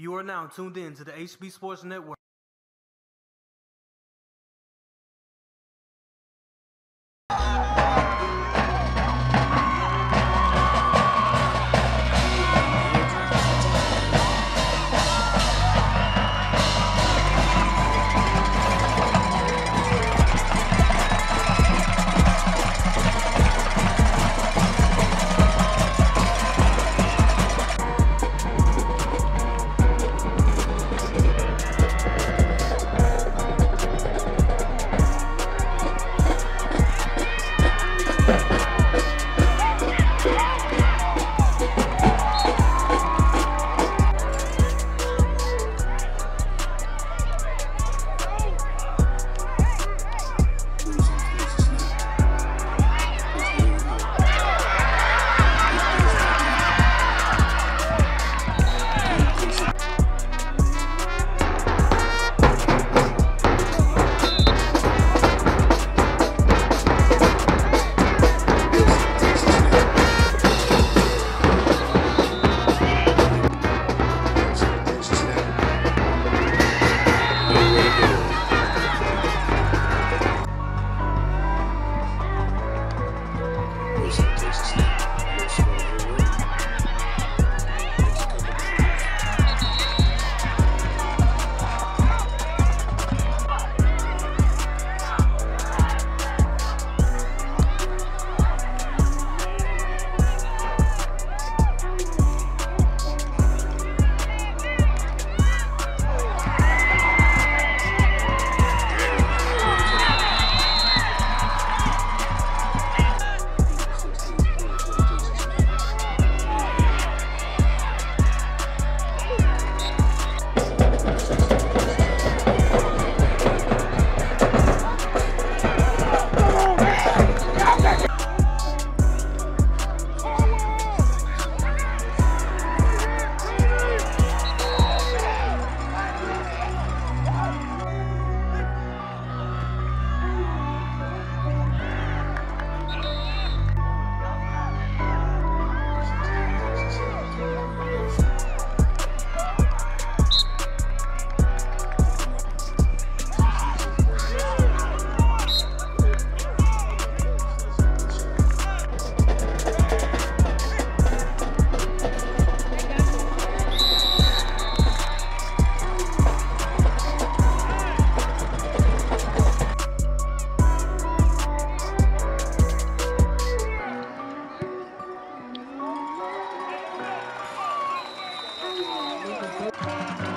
You are now tuned in to the HB Sports Network. Softball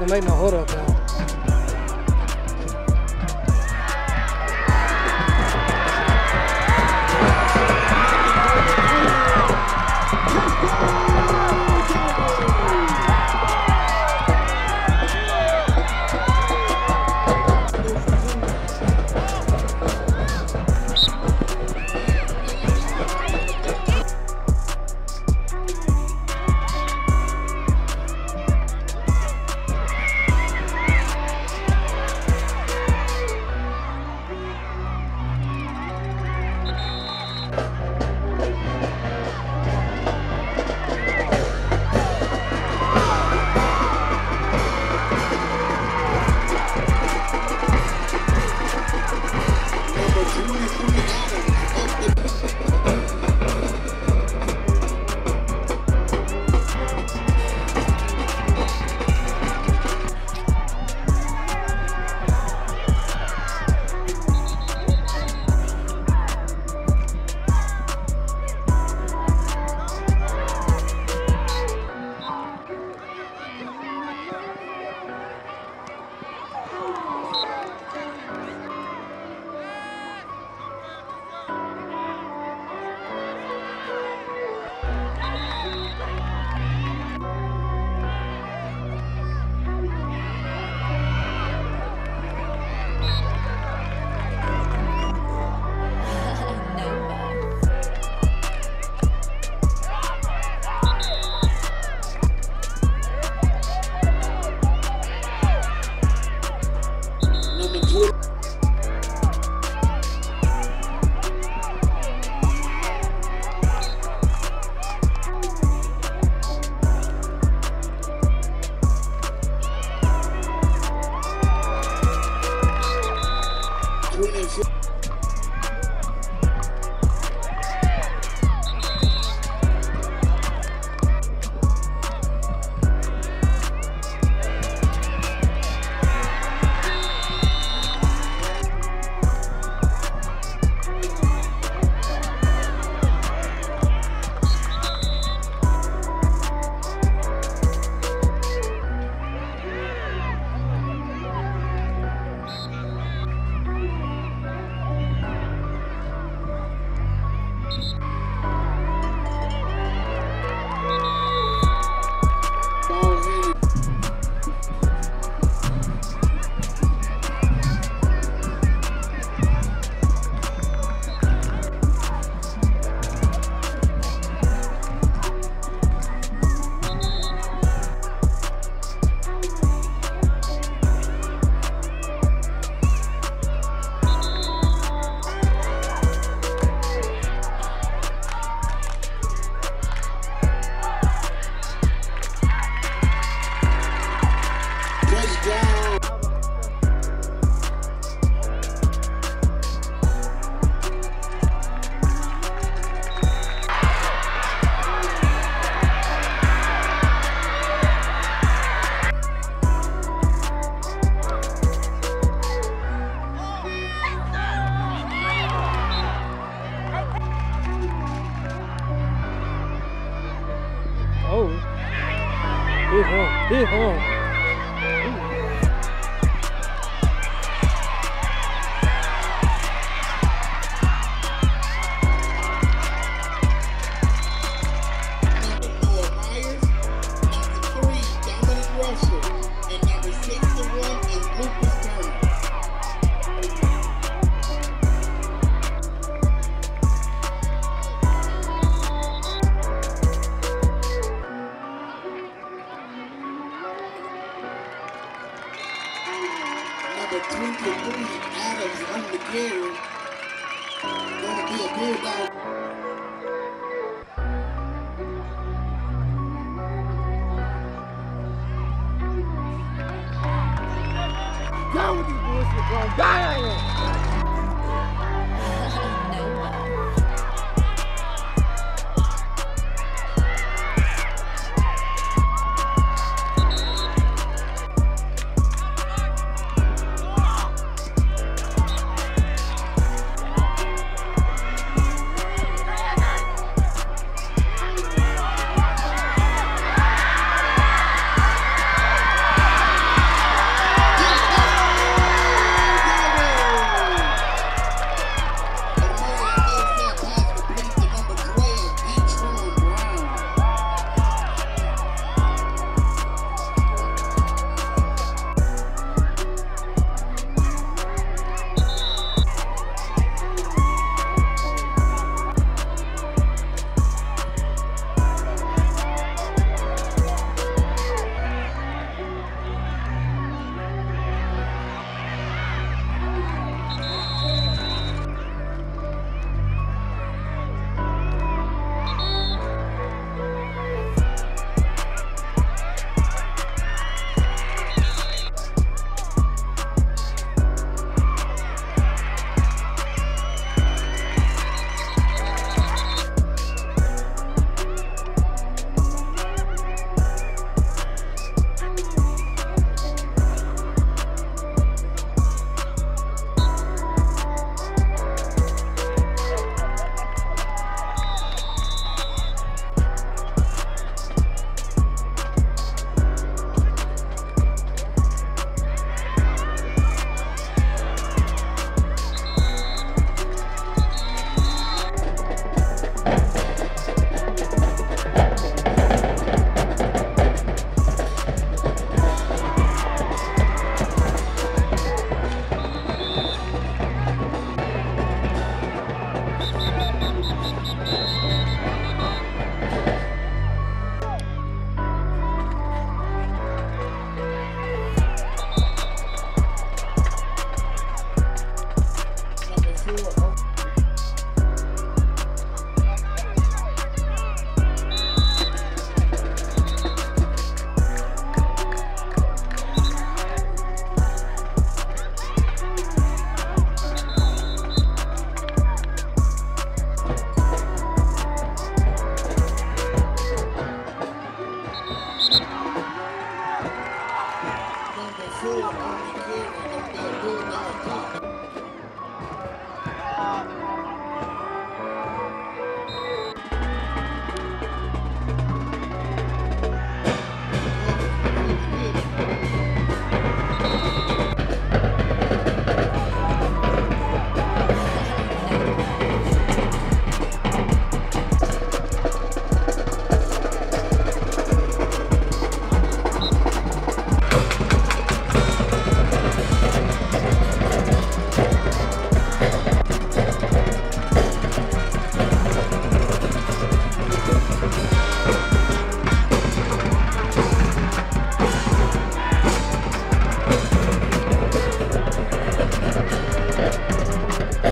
I can make no hold up now. Big Two Adams carry. Gonna be a. Down with these bullshit, bro. Die!